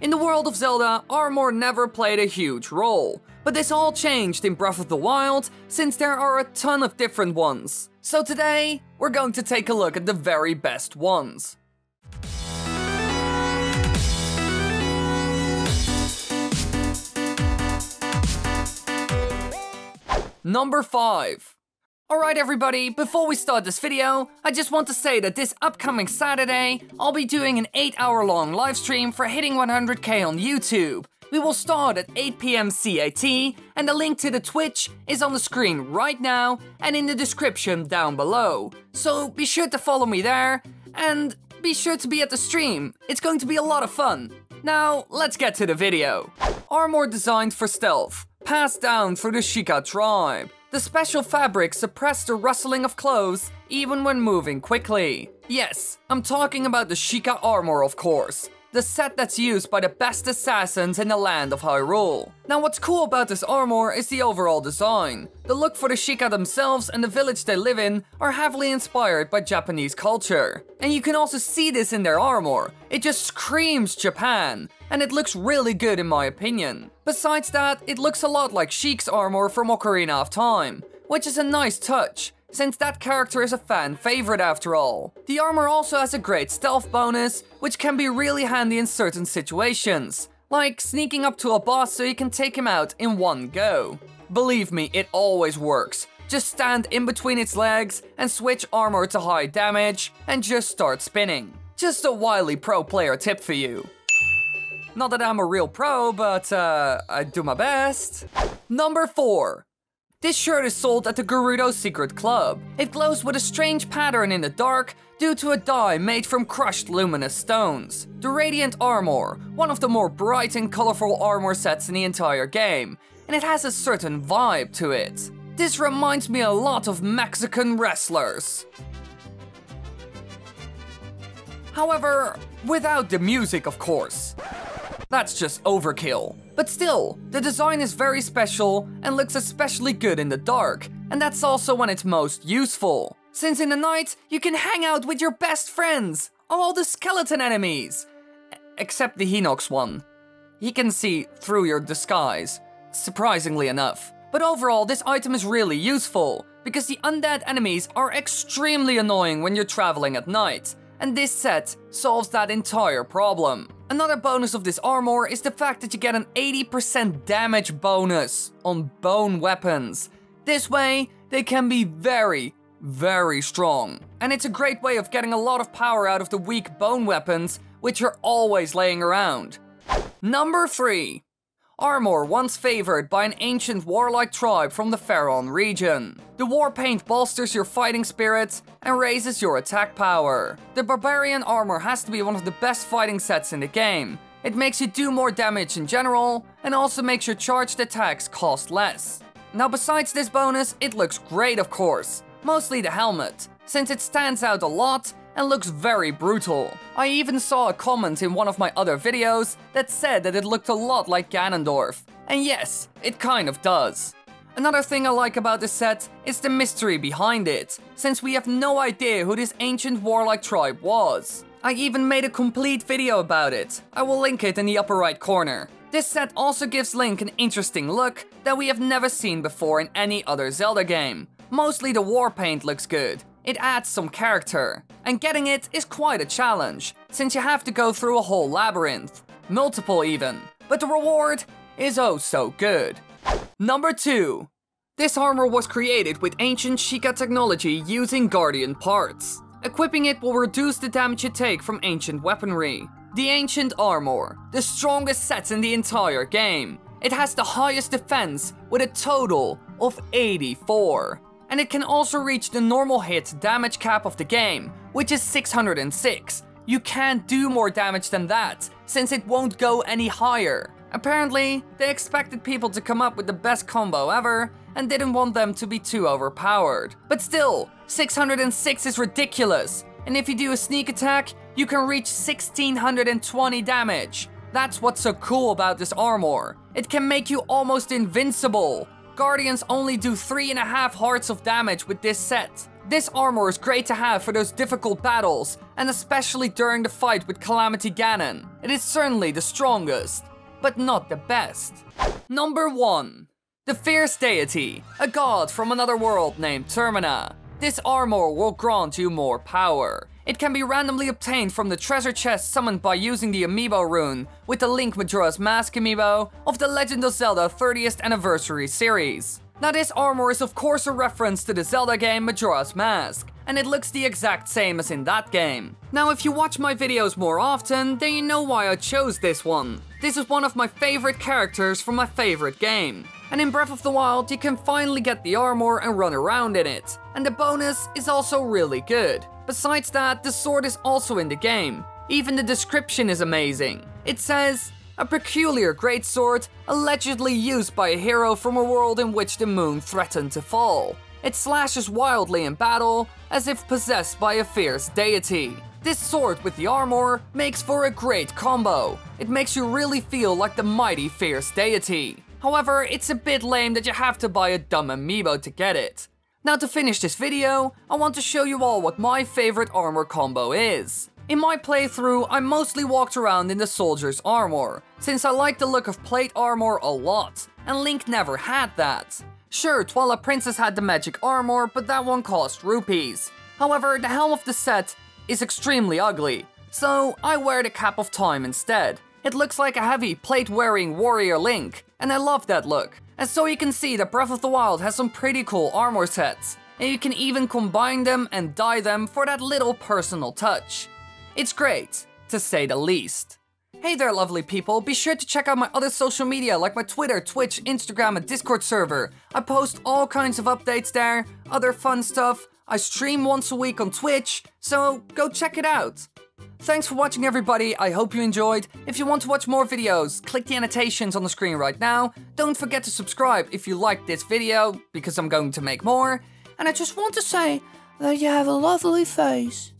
In the world of Zelda, armor never played a huge role, but this all changed in Breath of the Wild since there are a ton of different ones. So today, we're going to take a look at the very best ones. Number 5. Alright everybody, before we start this video, I just want to say that this upcoming Saturday, I'll be doing an 8 hour long live stream for hitting 100k on YouTube. We will start at 8pm CAT, and the link to the Twitch is on the screen right now and in the description down below. So be sure to follow me there, and be sure to be at the stream, it's going to be a lot of fun. Now, let's get to the video. Armor designed for stealth, passed down through the Sheikah tribe. The special fabric suppressed the rustling of clothes even when moving quickly. Yes, I'm talking about the Sheikah armor of course, the set that's used by the best assassins in the land of Hyrule. Now what's cool about this armor is the overall design. The look for the Sheikah themselves and the village they live in are heavily inspired by Japanese culture. And you can also see this in their armor, it just screams Japan, and it looks really good in my opinion. Besides that, it looks a lot like Sheik's armor from Ocarina of Time, which is a nice touch, since that character is a fan favorite after all. The armor also has a great stealth bonus, which can be really handy in certain situations, like sneaking up to a boss so you can take him out in one go. Believe me, it always works. Just stand in between its legs and switch armor to high damage and just start spinning. Just a wily pro player tip for you. Not that I'm a real pro, but uh, I do my best. Number 4. This shirt is sold at the Gerudo Secret Club. It glows with a strange pattern in the dark due to a dye made from crushed luminous stones. The Radiant Armor, one of the more bright and colorful armor sets in the entire game, and it has a certain vibe to it. This reminds me a lot of Mexican wrestlers. However, without the music of course. That's just overkill. But still, the design is very special and looks especially good in the dark, and that's also when it's most useful. Since in the night, you can hang out with your best friends, all the skeleton enemies. Except the Hinox one. He can see through your disguise, surprisingly enough. But overall, this item is really useful, because the undead enemies are extremely annoying when you're traveling at night, and this set solves that entire problem. Another bonus of this armor is the fact that you get an 80% damage bonus on bone weapons. This way, they can be very, very strong. And it's a great way of getting a lot of power out of the weak bone weapons, which are always laying around. Number 3. Armor once favored by an ancient warlike tribe from the Faron region. The war paint bolsters your fighting spirit and raises your attack power. The barbarian armor has to be one of the best fighting sets in the game. It makes you do more damage in general and also makes your charged attacks cost less. Now besides this bonus, it looks great of course, mostly the helmet, since it stands out a lot and looks very brutal. I even saw a comment in one of my other videos that said that it looked a lot like Ganondorf. And yes, it kind of does. Another thing I like about this set is the mystery behind it, since we have no idea who this ancient warlike tribe was. I even made a complete video about it. I will link it in the upper right corner. This set also gives Link an interesting look that we have never seen before in any other Zelda game. Mostly the war paint looks good, it adds some character. And getting it is quite a challenge, since you have to go through a whole labyrinth. Multiple even. But the reward is oh so good. Number 2. This armor was created with ancient Sheikah technology using Guardian parts. Equipping it will reduce the damage you take from ancient weaponry. The Ancient Armor, the strongest set in the entire game. It has the highest defense with a total of 84 and it can also reach the normal hit damage cap of the game, which is 606. You can't do more damage than that, since it won't go any higher. Apparently, they expected people to come up with the best combo ever, and didn't want them to be too overpowered. But still, 606 is ridiculous, and if you do a sneak attack, you can reach 1620 damage. That's what's so cool about this armor. It can make you almost invincible, Guardians only do 3.5 hearts of damage with this set. This armor is great to have for those difficult battles, and especially during the fight with Calamity Ganon. It is certainly the strongest, but not the best. Number 1. The Fierce Deity, a god from another world named Termina. This armor will grant you more power. It can be randomly obtained from the treasure chest summoned by using the Amiibo rune with the Link Majora's Mask Amiibo of the Legend of Zelda 30th Anniversary series. Now this armor is of course a reference to the Zelda game Majora's Mask, and it looks the exact same as in that game. Now if you watch my videos more often, then you know why I chose this one. This is one of my favorite characters from my favorite game. And in Breath of the Wild, you can finally get the armor and run around in it. And the bonus is also really good. Besides that, the sword is also in the game. Even the description is amazing. It says, a peculiar greatsword allegedly used by a hero from a world in which the moon threatened to fall. It slashes wildly in battle, as if possessed by a fierce deity. This sword with the armor makes for a great combo. It makes you really feel like the mighty fierce deity. However, it's a bit lame that you have to buy a dumb amiibo to get it. Now to finish this video, I want to show you all what my favorite armor combo is. In my playthrough, I mostly walked around in the soldier's armor, since I like the look of plate armor a lot, and Link never had that. Sure, Twilight Princess had the magic armor, but that one cost rupees. However, the helm of the set is extremely ugly, so I wear the Cap of Time instead. It looks like a heavy plate-wearing warrior Link, and I love that look. And so you can see that Breath of the Wild has some pretty cool armor sets, and you can even combine them and dye them for that little personal touch. It's great, to say the least. Hey there lovely people, be sure to check out my other social media like my Twitter, Twitch, Instagram and Discord server. I post all kinds of updates there, other fun stuff, I stream once a week on Twitch, so go check it out. Thanks for watching everybody, I hope you enjoyed. If you want to watch more videos, click the annotations on the screen right now. Don't forget to subscribe if you liked this video, because I'm going to make more. And I just want to say that you have a lovely face.